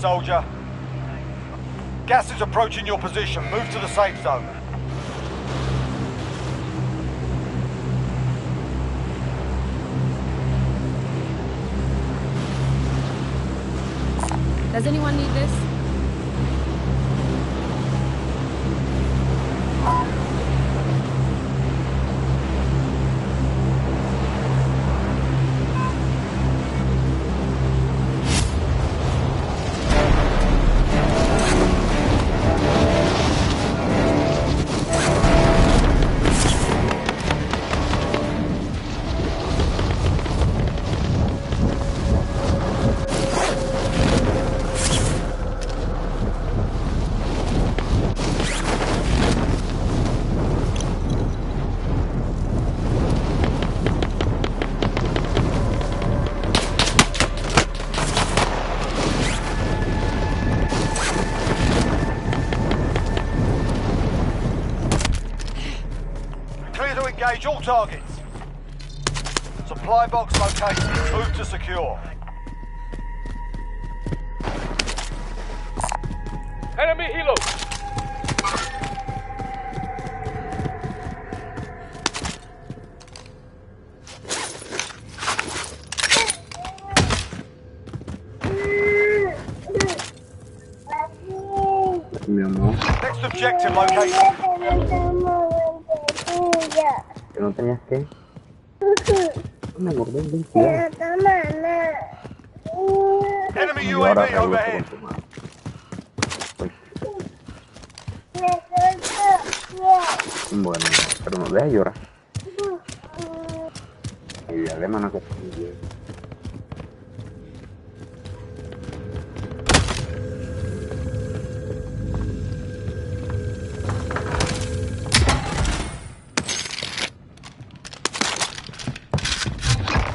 Soldier. Gas is approaching your position. Move to the safe zone. Does anyone need this? Engage all targets. Supply box located. Move to secure. Enemy helo! Next objective located. nonton ya. Geng mana gue geng geng enemy UAV overhead Bukan, rumah bayar. Iya, lemah aku.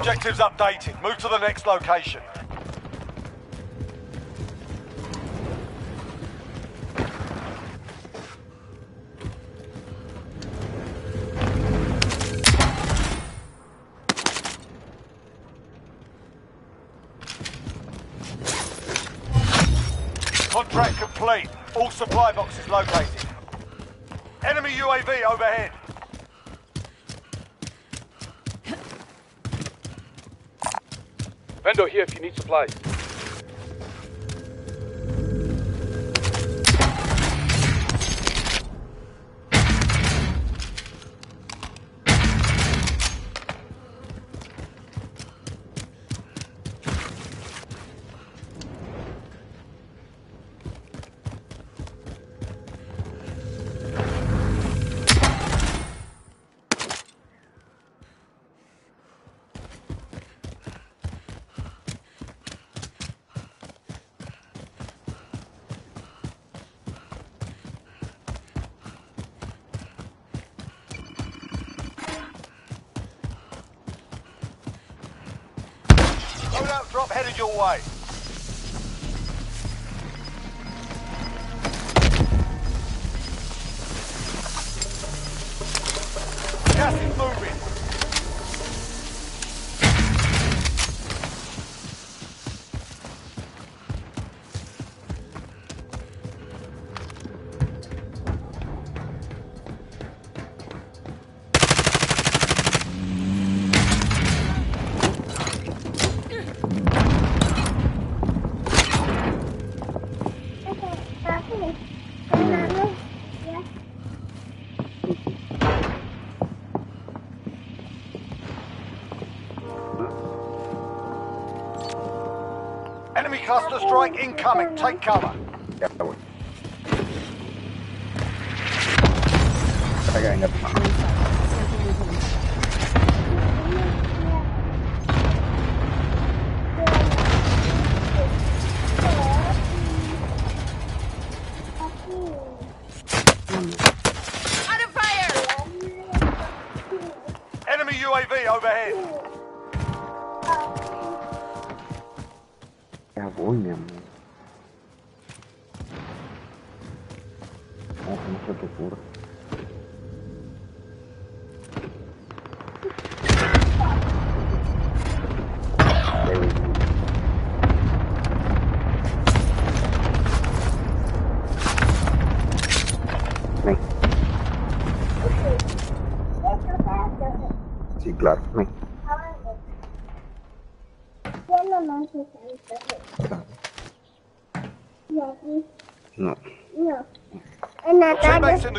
Objectives updated. Move to the next location. Contract complete. All supply boxes located. Enemy UAV overhead. Vendor here if you need supplies. Headed your way. Strike incoming. Take cover.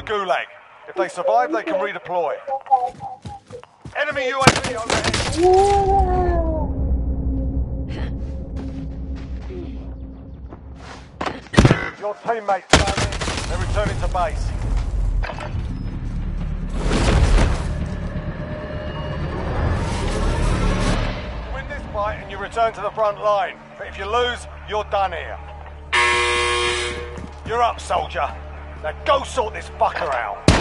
Gulag. If they survive, they can redeploy. Enemy UAV overhead. Your teammates. They're returning to base. You win this fight and you return to the front line. But if you lose, you're done here. You're up, soldier. Now go sort this fucker out.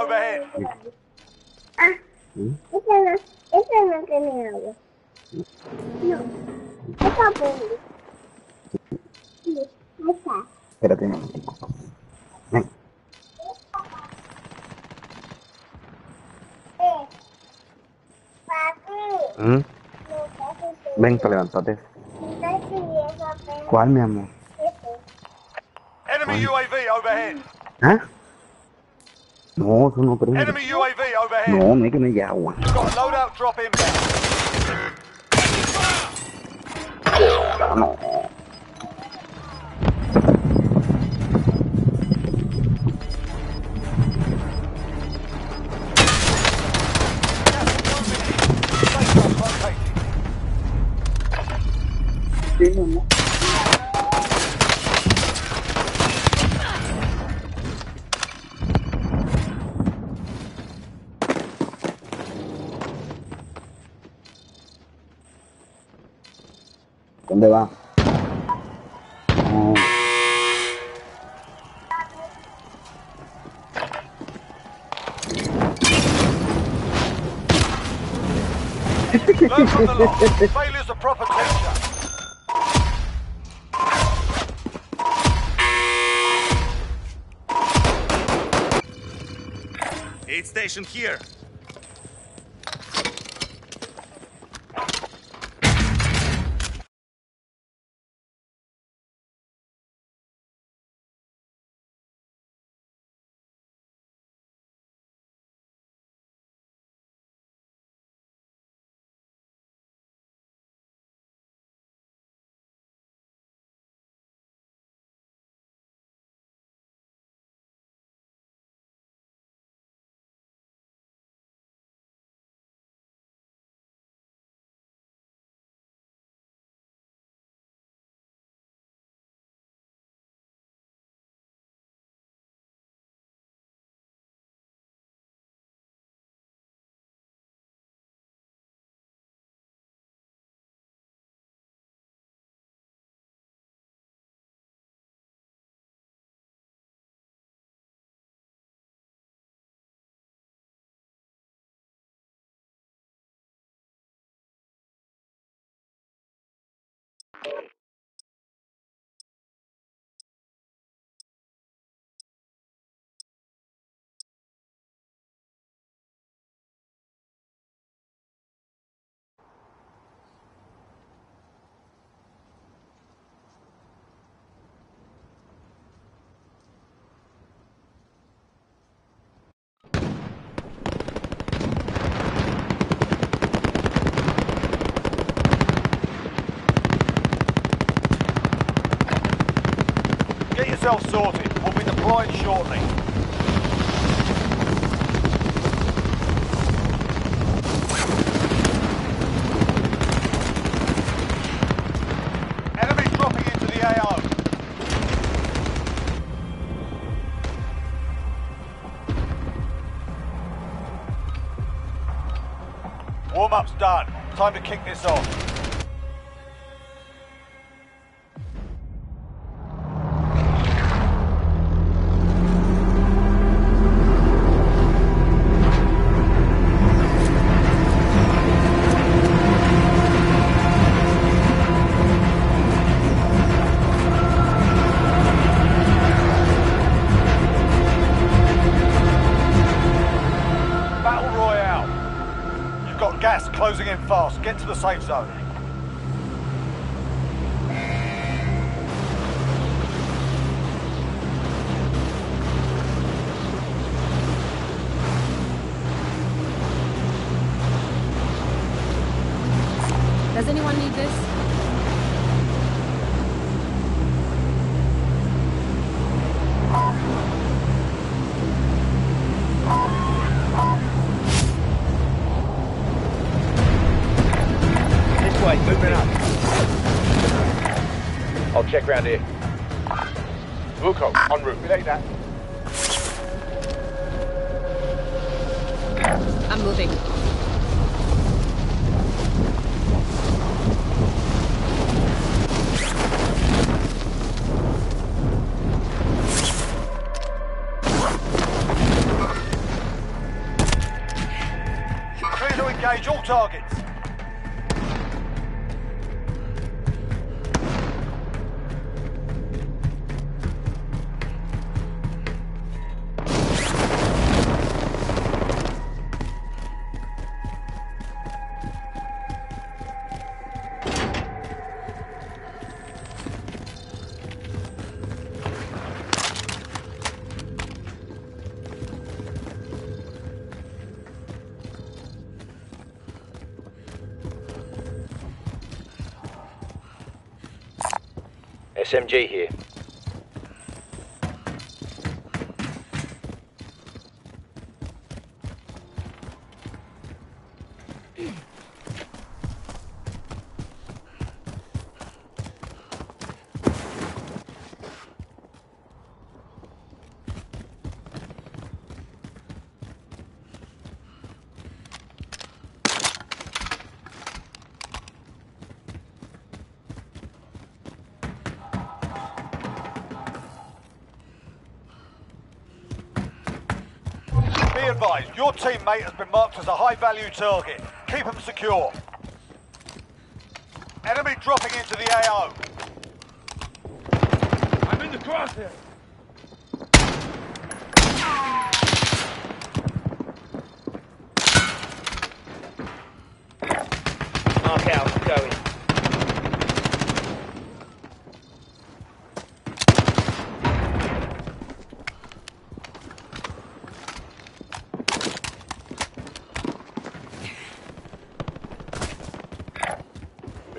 Overhead. ¿Mm? Esa no, esa no tiene agua. No. Esa puede. Sí, esa. Espérate un momentico. Ven. Eh. Papi. ¿Mm? Ven, para levántate. ¿Cuál, mi amor? ese. Enemy UAV overhead. ¿Ah? No, eso no, pero... Enemy UAV overhead. No, no es que no hay agua. A loadout drop inbound. Ah, no. Safe zone located. Learn from. Failure's a proper teacher. Aid station here. Yourself sorted. We'll be deploying shortly. Enemy dropping into the AO. Warm-up's done. Time to kick this off. Safe zone. Check round here. Wilco, en route. Relay that. I'm moving. Clear to engage all targets. SMG here. Be advised, your teammate has been marked as a high-value target. Keep him secure. Enemy dropping into the AO. I'm in the crosshair. Mark out, going.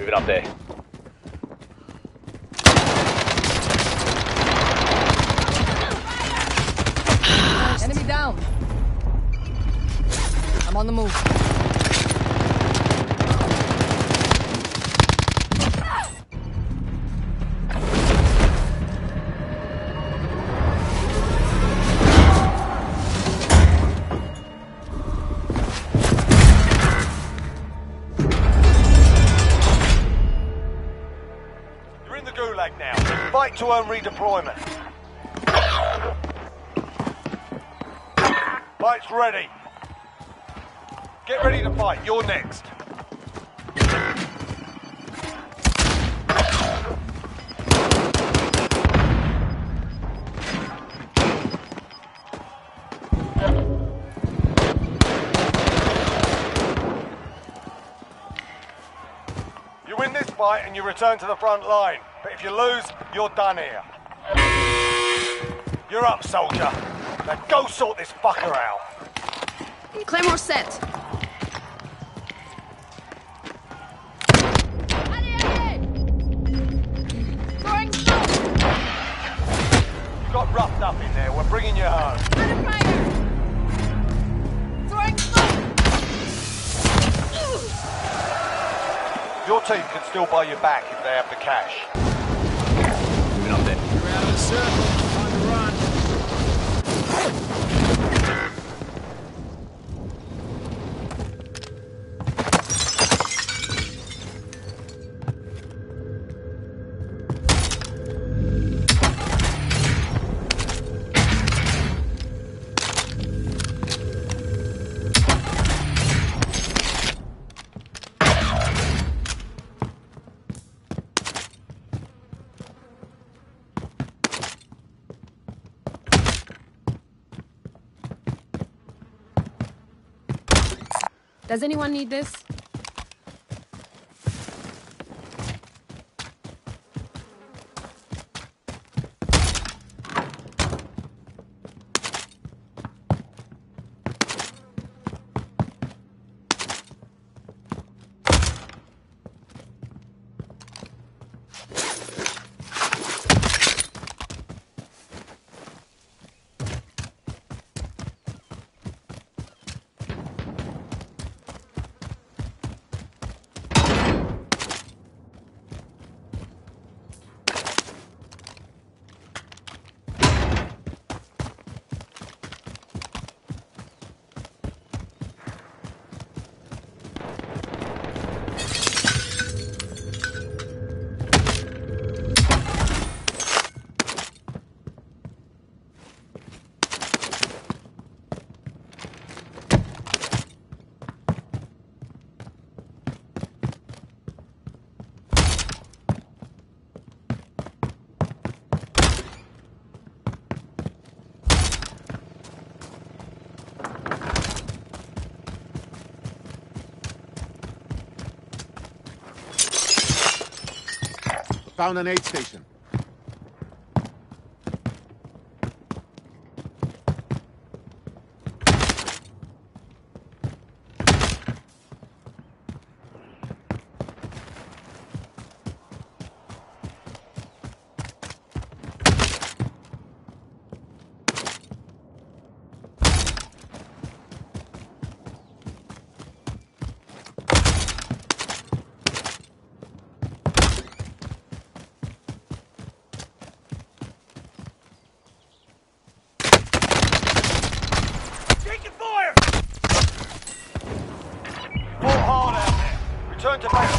Moving up there. Enemy down. I'm on the move. To earn redeployment. Fight's ready. Get ready to fight. You're next. You win this fight and you return to the front line. But if you lose, you're done here. You're up, soldier. Now go sort this fucker out. Claymore set. You got roughed up in there. We're bringing you home. Under fire. Throwing smoke. Your team can still buy you back if they have the cash. Does anyone need this? Found an aid station. Taking fire! Fought hard out there.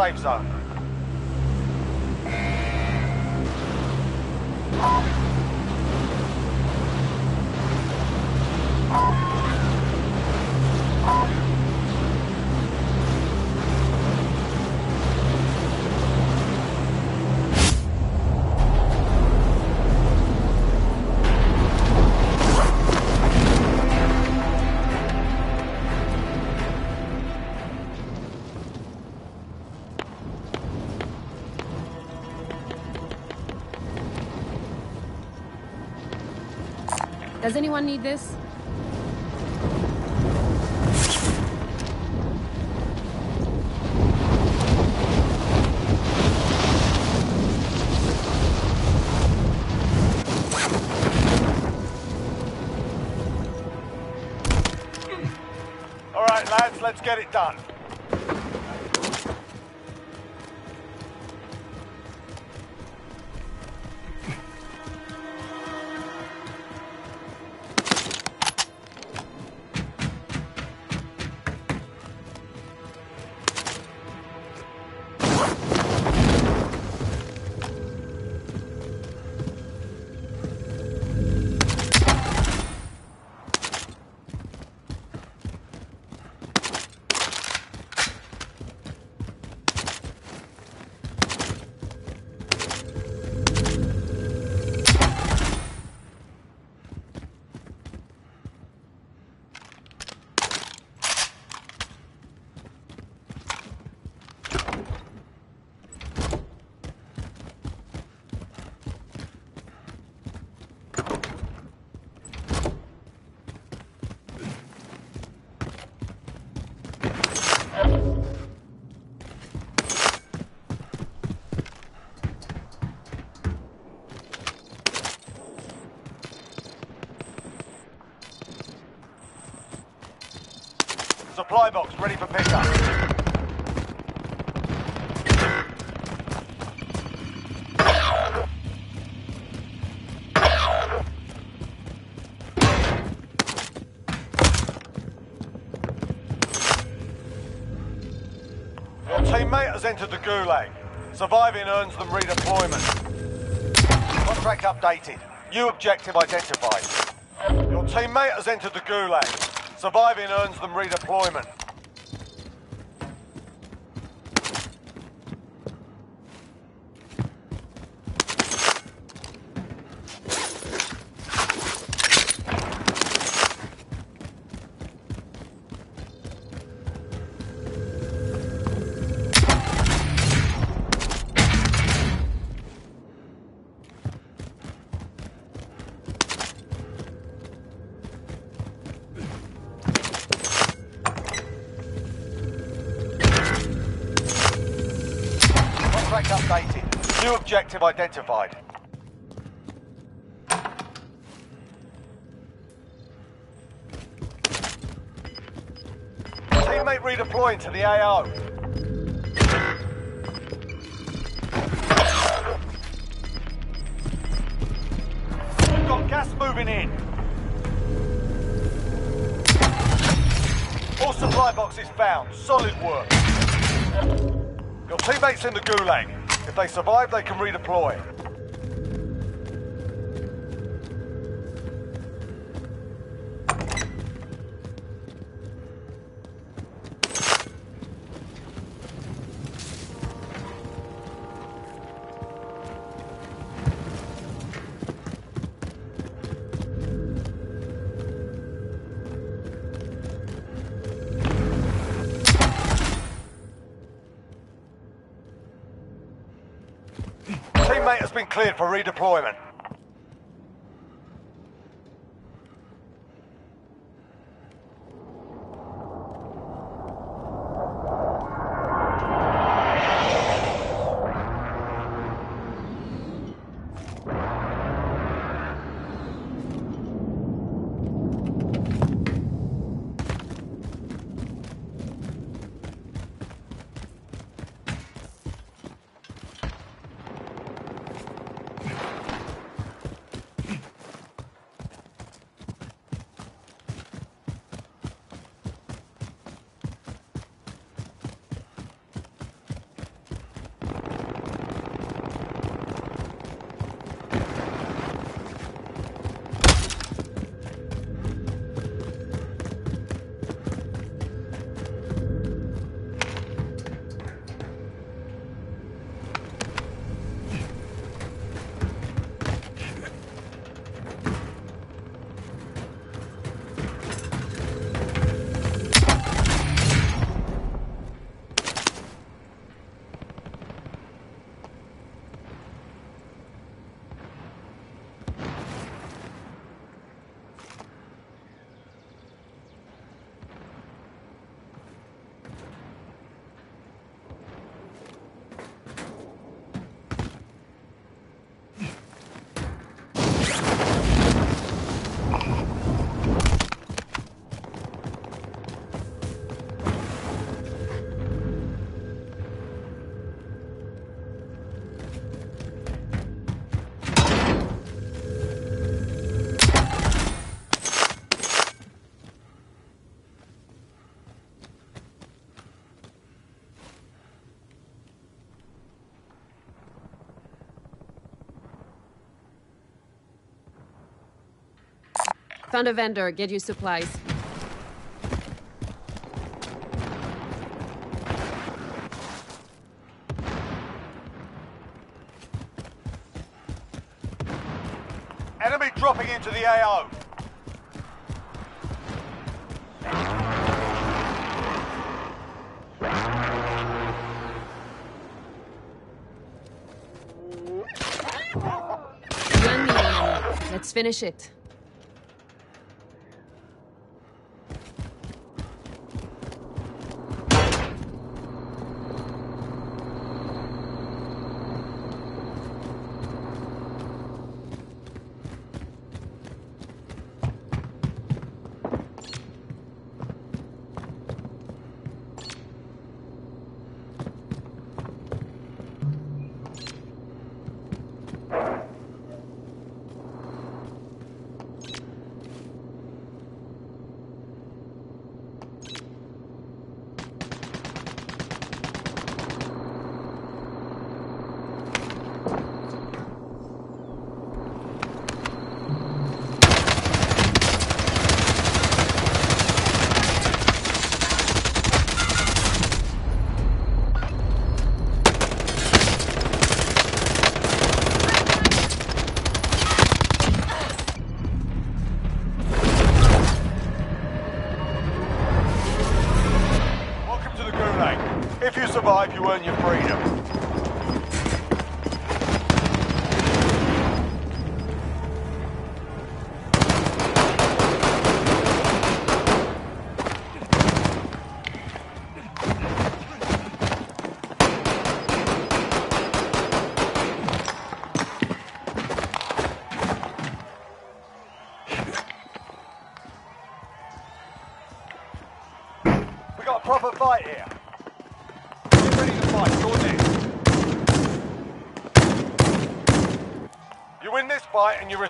Safe zone. Does anyone need this? Supply box ready for pickup. Your teammate has entered the Gulag. Surviving earns them redeployment. Contract updated. New objective identified. Your teammate has entered the Gulag. Surviving earns them redeployment. Objective identified. Teammate redeploying to the AO. We've got gas moving in. All supply boxes found. Solid work. Your teammates in the Gulag. They survive, they can redeploy. Has been cleared for redeployment. Found a vendor. Get you supplies. Enemy dropping into the AO. You and me, Annie. Let's finish it.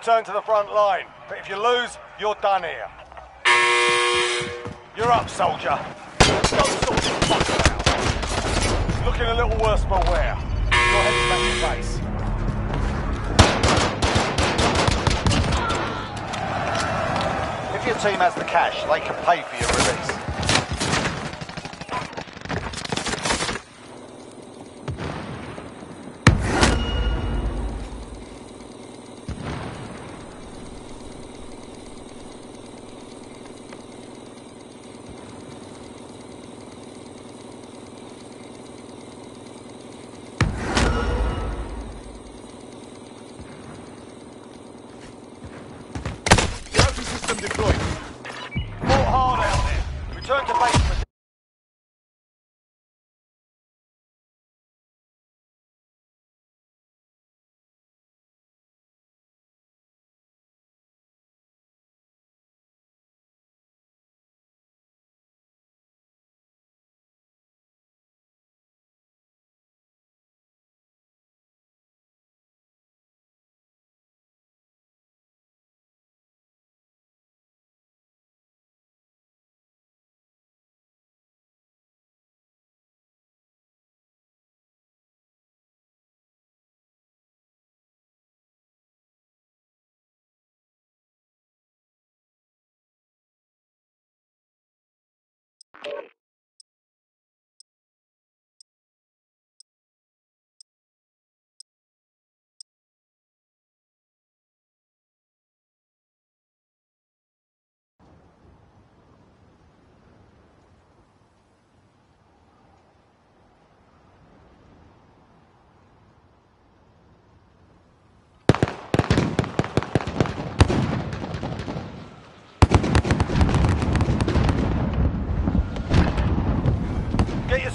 Return to the front line. But if you lose, you're done here. You're up, soldier. Looking a little worse for wear. Back. If your team has the cash, they can pay for your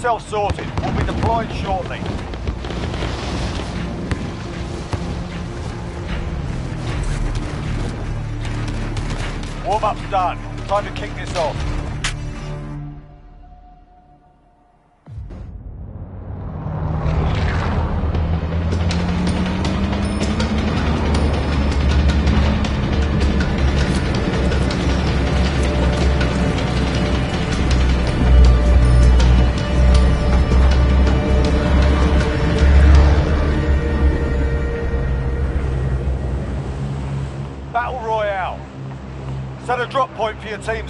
yourself sorted. We'll be deployed shortly. Warm up's done. Time to kick this off.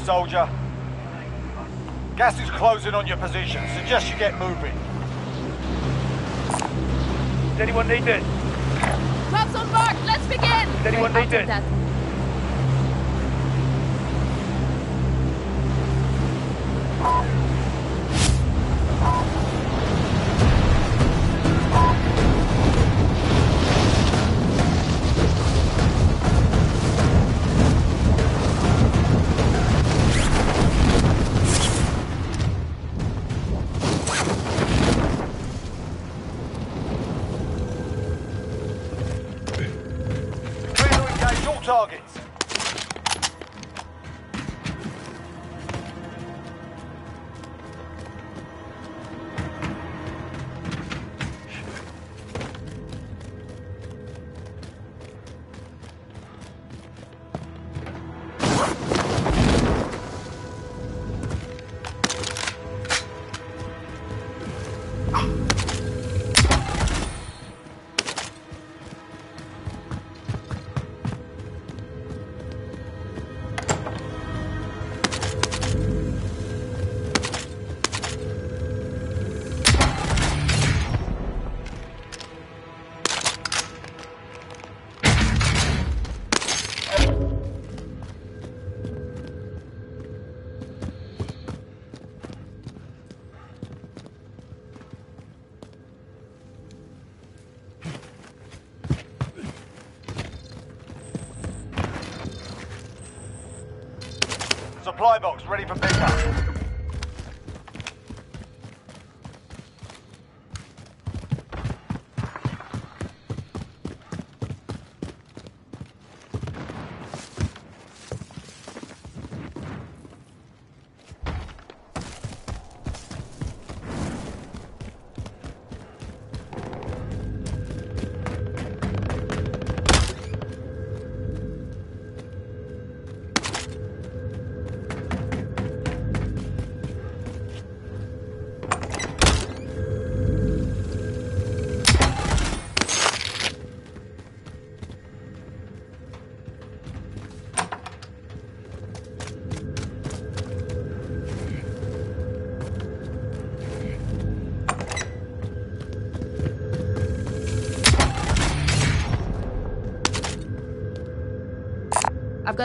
Soldier. Gas is closing on your position. Suggest you get moving. Does anyone need this? Clubs on board! Let's begin! Does anyone need I'll this? Supply box ready for pickup.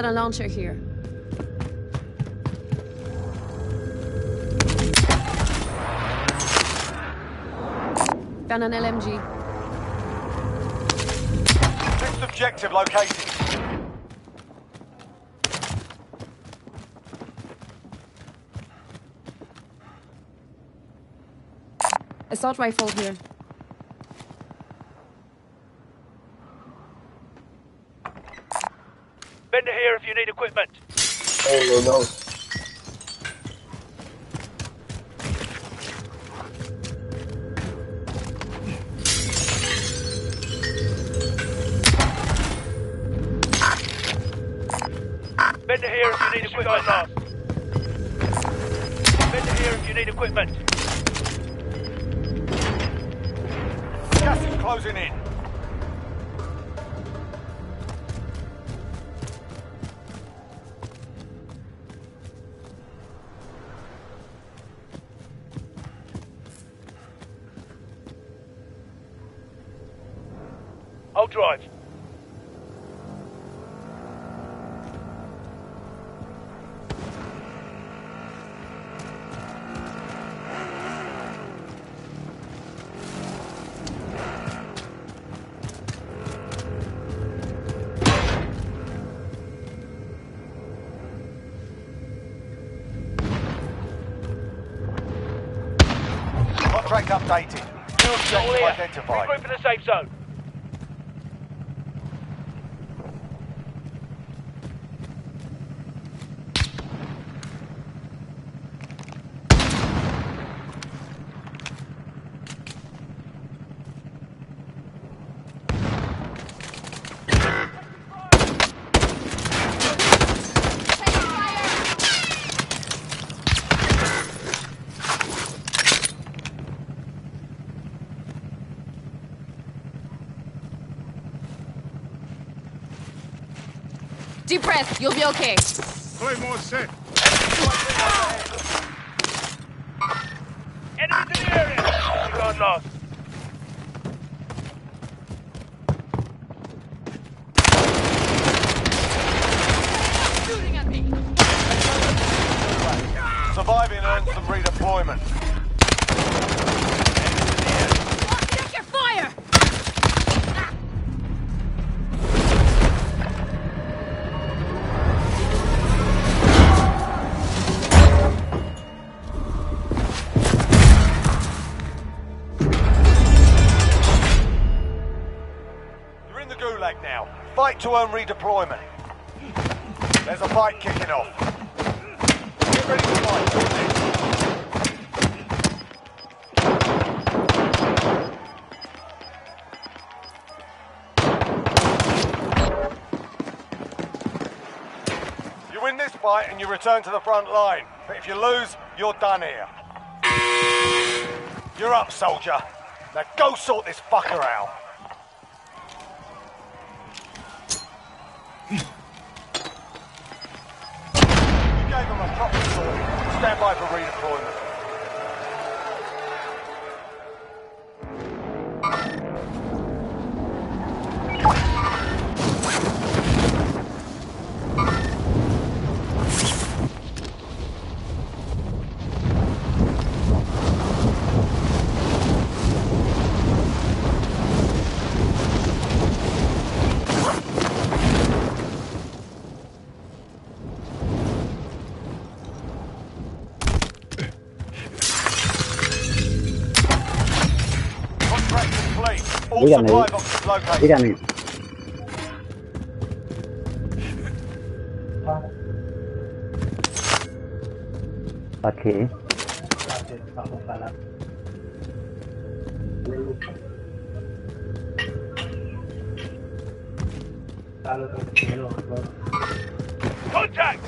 Got a launcher here. Found an LMG. Next objective located. Assault rifle here. Deep. You'll be okay. Claymore set. To own redeployment. There's a fight kicking off. Get ready to fight. You win this fight and you return to the front line. But if you lose, you're done here. You're up, soldier. Now go sort this fucker out. Gave a proper sword. Stand by for redeployment. Complete. All Dígame. supply boxes located. Dígame. ¿Para qué? Contact!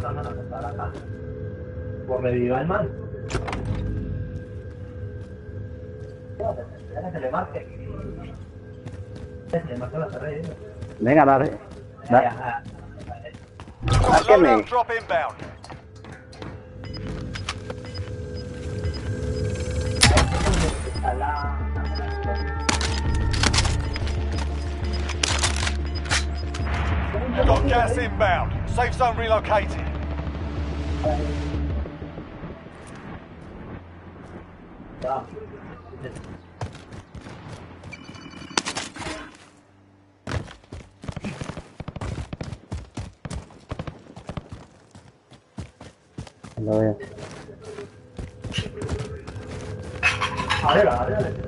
no. Por reviva el man. Que la. Venga, dale. Got gas inbound. Safe zone relocated. Lo veo. A ver, a ver,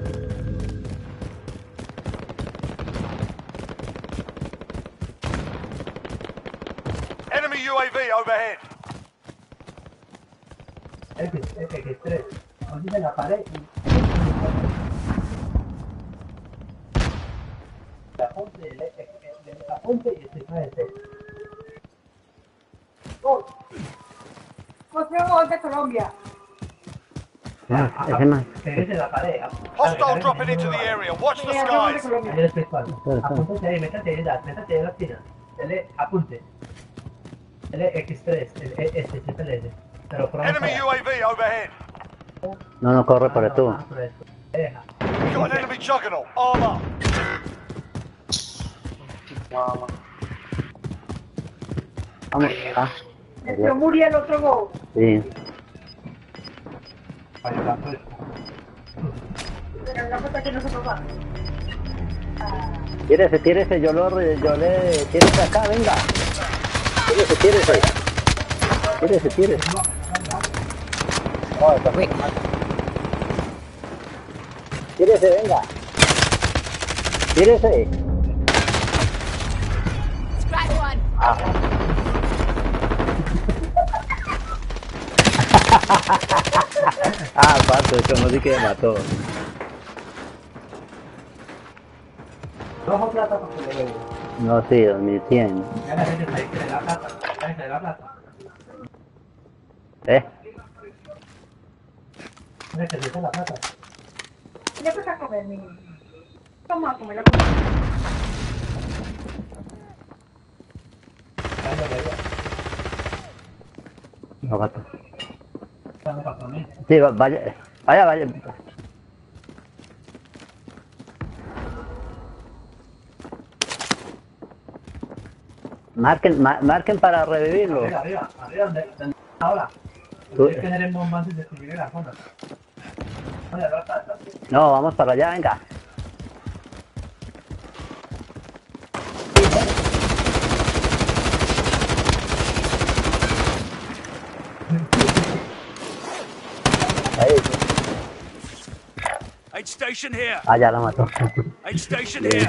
FX3. Olvide la pared y... Apunte el FX3. Apunte y este de Colombia. Hostile dropping into the area. Watch the skies. Apúntate ahí, métate ahí, métate ahí la esquina. L, apunte. LX3, el, este. Pero Enemy UAV overhead. No, no corre por tú. Deja. We've got an enemy juggernaut. Arm up. Vamos. Ah. Pero murió el otro gol. Sí. Pero la cosa que no se va. Tírese, tírese, yo lo, yo le, tírese acá, venga. Tírese, tírese. Tírese, tírese. Mal. Tírese, venga. Tírese. One! Ah, pato, como di que mató. Rojo plata porque le doy. No, sí, 2100. Ya la gente está ahí, quiere la plata. La de la plata. ¿Eh? Mira que la plata. Ya empezó a comer, mi Vamos a comer la comida. No, gato. Sí, vaya, vaya, vaya. Marquen, ma marquen para revivirlo. Arriba, arriba, arriba, donde, donde ahora. Tienes que tener el bombante de subir la zona. No vamos para allá, venga. Aid station here. ah, ya la mató. Aid station here.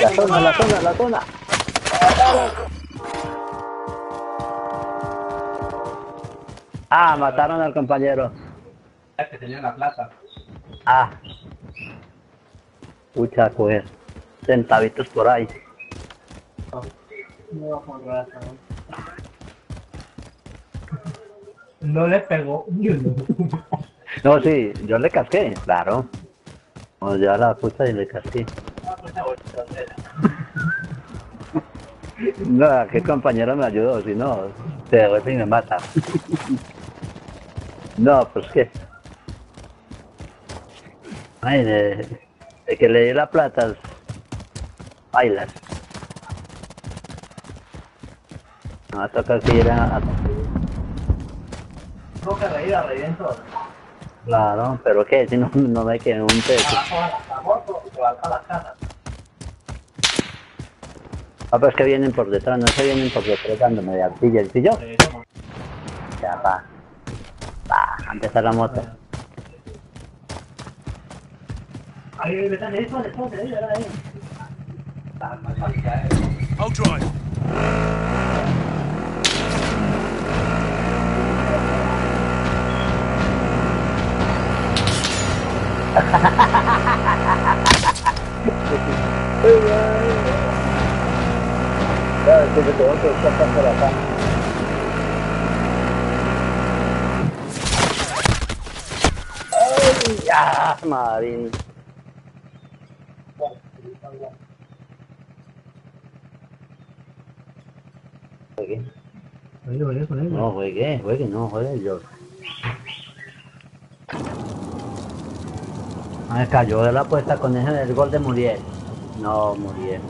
La zona, la zona, la zona. Ah, mataron al compañero. Es que tenía la plata. Ah. Pucha, pues. Centavitos por ahí. No, le pegó ni uno. No, sí, yo le casqué, claro. Vamos a la puta y le casqué. No, qué compañero me ayudó, si no, se devuelve y me mata. No, pues qué. Ay, de, de que le di la plata, bailas. No, toca que ir a, a- No que reír, a reír en todo. Claro, pero qué, si no, no me quedé un peso. Abajo a la moto, se va a las casas. Ah, pues que vienen por detrás, no se vienen por detrás dándome de sillón. Eh, toma. Ya va empezar la moto. Ahí, me están esto, ahí, ahí. I'll drive. Que acá. ¡Ah, Marín! Juegue. No, juegue, juegue, no, juegue yo. Me cayó de la apuesta con ese del gol de Muriel. No, Muriel.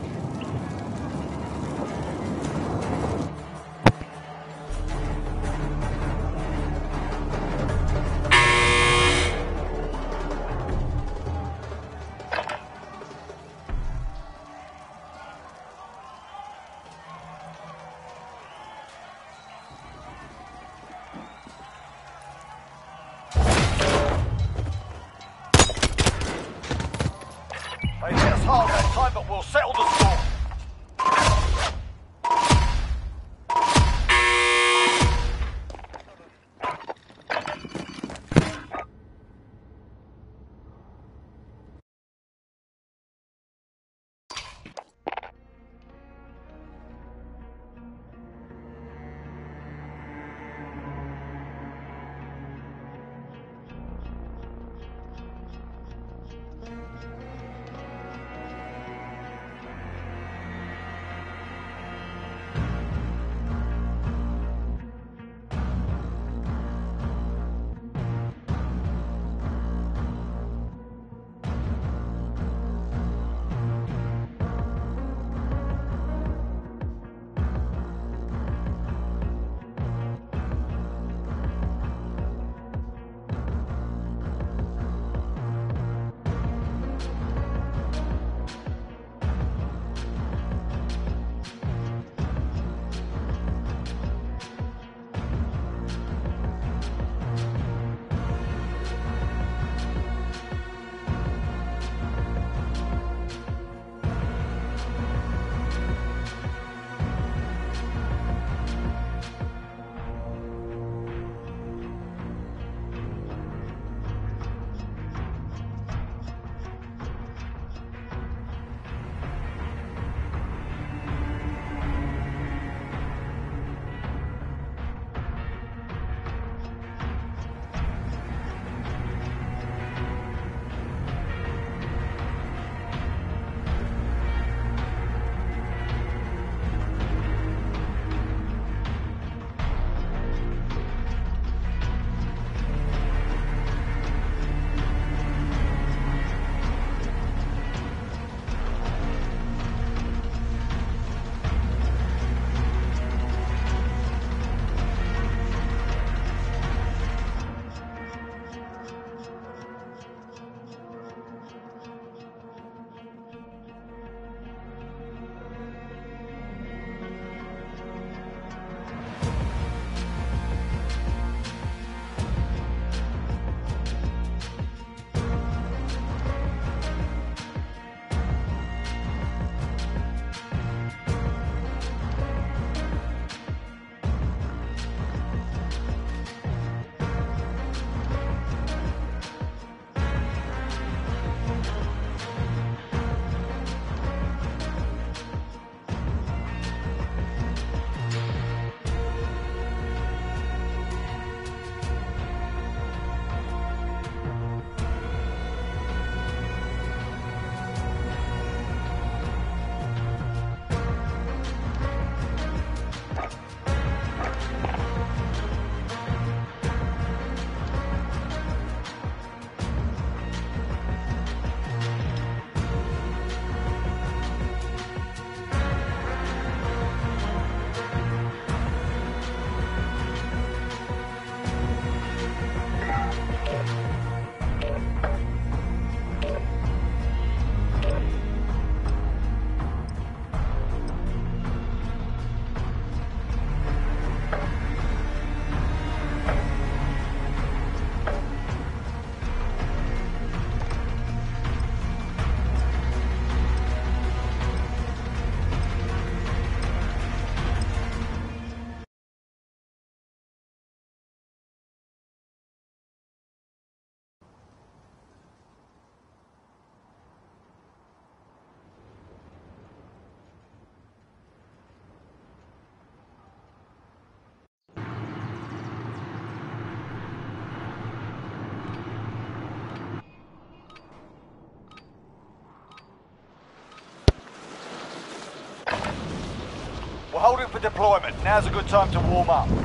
We're holding for deployment. Now's a good time to warm up.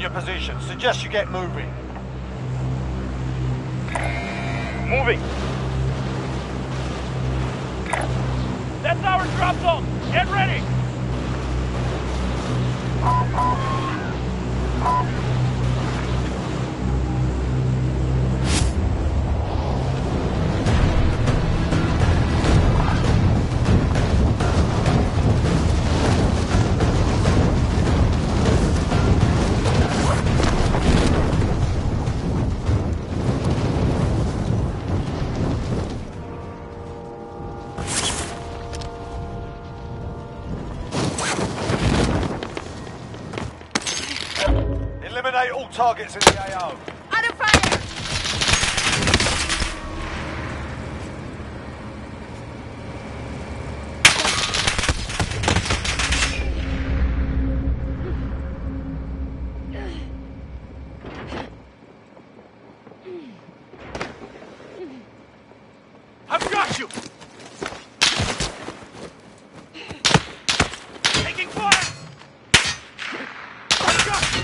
Your position. Suggest you get moving. Targets in the AO. Under fire! I've got you. Taking fire. I've got you.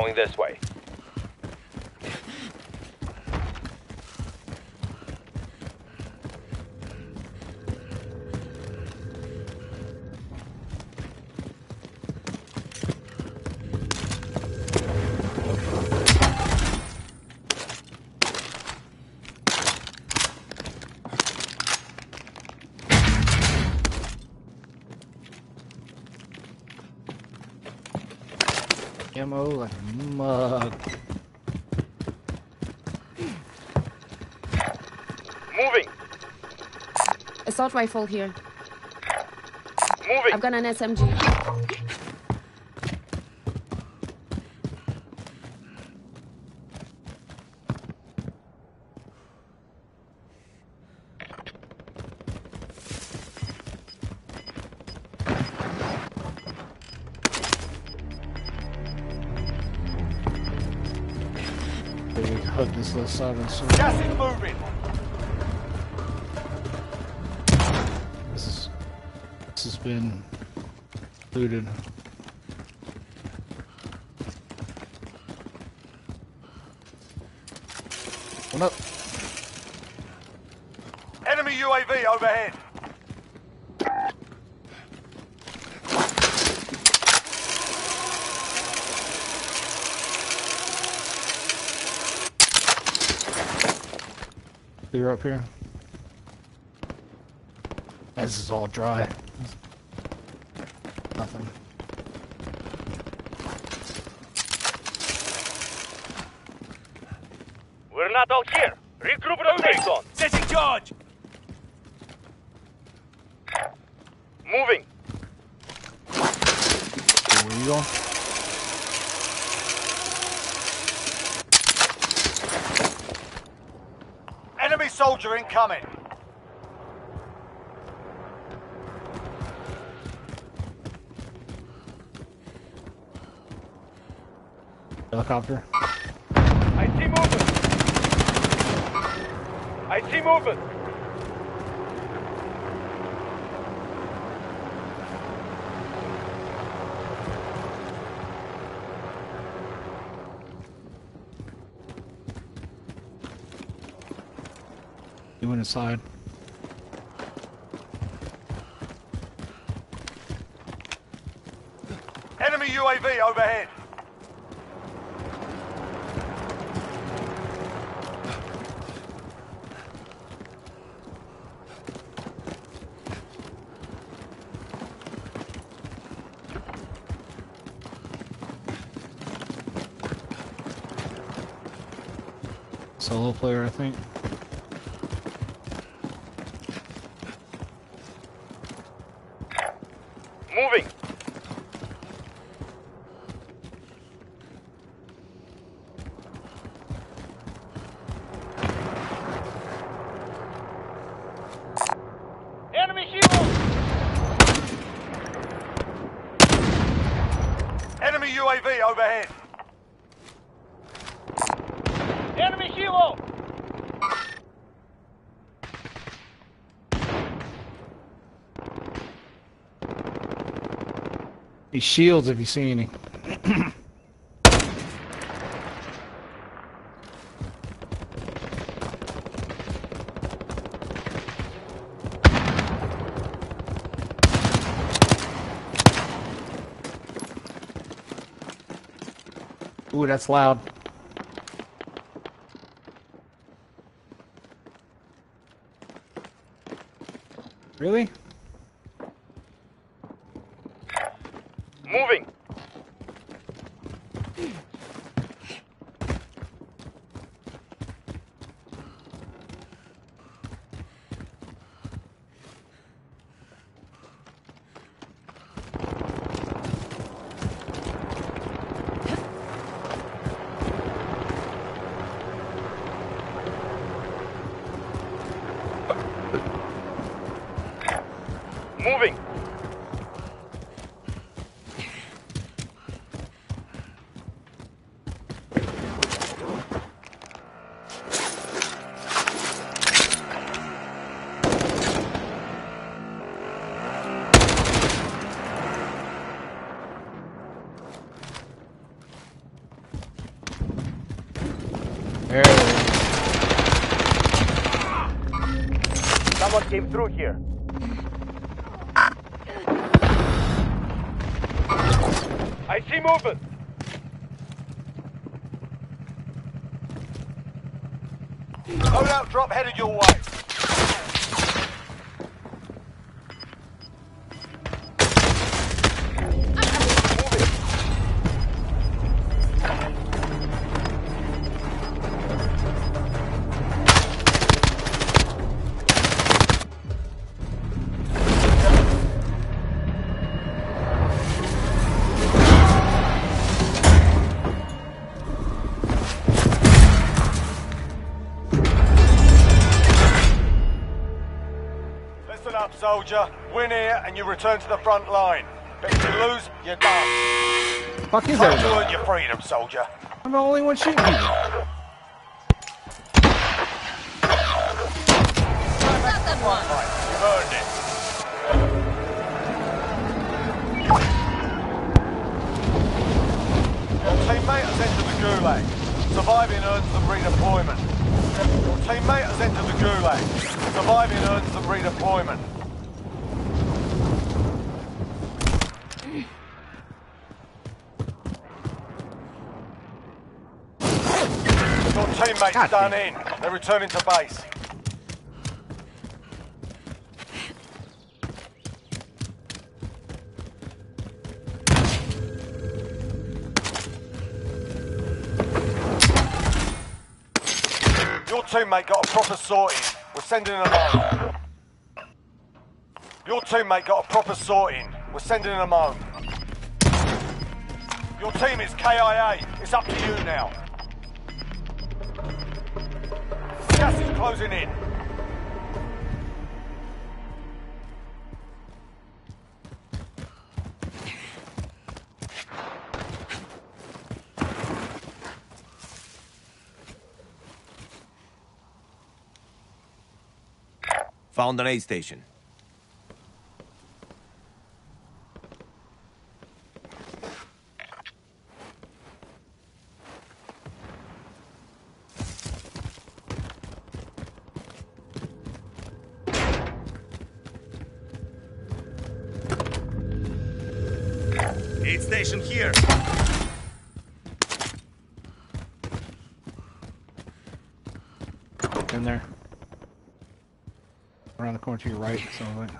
Going this way. Ammo like a mug. Moving. Assault rifle here. Moving. I've got an SMG. Hug this little silence. Gas is moving. This is this has been Looted. What up? Enemy UAV overhead. Clear up here. This is all dry. Nothing. We're not all here. Regroup at the zone. Setting charge. Moving. Where you going? Enemy soldier incoming. Helicopter. I see movement. I see movement. You went inside. Enemy UAV overhead. Moving. Enemy hero! Enemy UAV overhead. Enemy hero! These shields, if you see any. Ooh, that's loud. Really? Moving. Moving. There it is. Through here. I see movement. Hold Loadout drop headed your way. Soldier. Win here and you return to the front line. But if you lose, you're done. Fuck is Time to that? earn your freedom, soldier. I'm the only one shooting God done in. They're returning to base. Your teammate got a proper sorting. We're sending them home. Your teammate got a proper sorting. We're sending them home. Your team is KIA. It's up to you now. Closing in. Found an aid station. Aid station here. In there. Around the corner to your right, so like.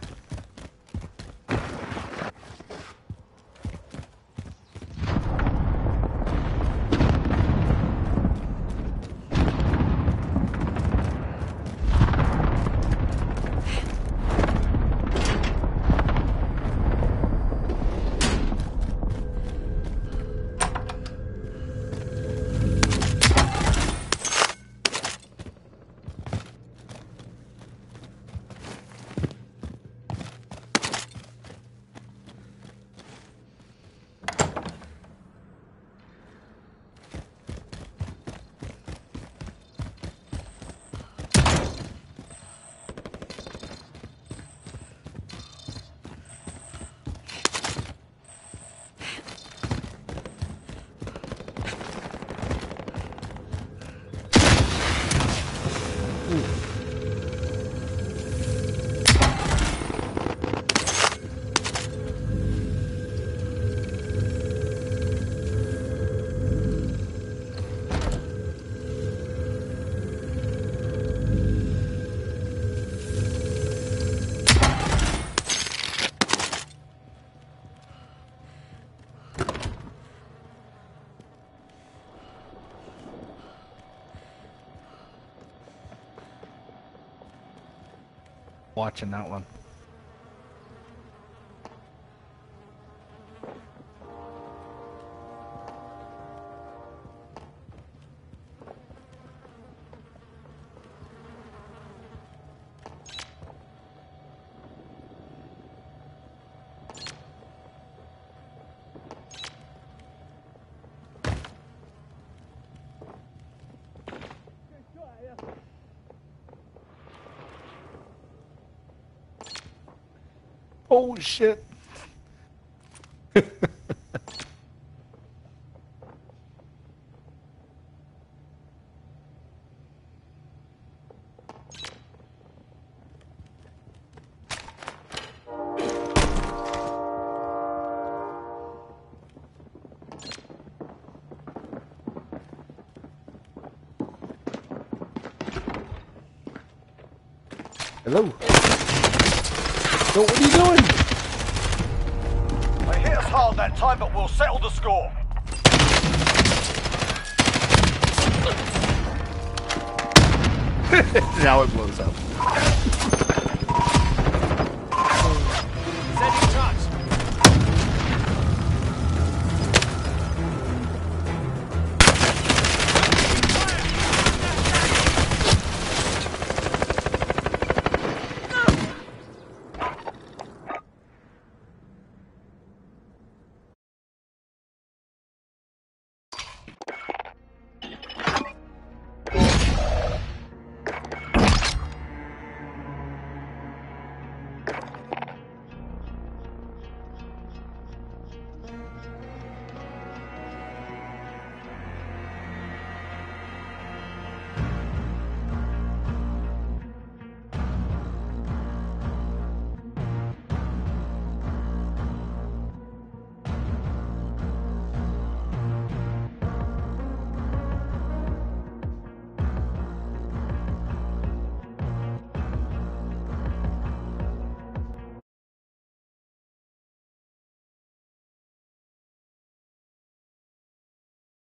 Watching that one. Oh shit. Hello. So what are you doing? They hit us hard that time, but we'll settle the score. now it blows up. Sending trucks.